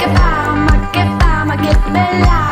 Goodbye, goodbye, bella.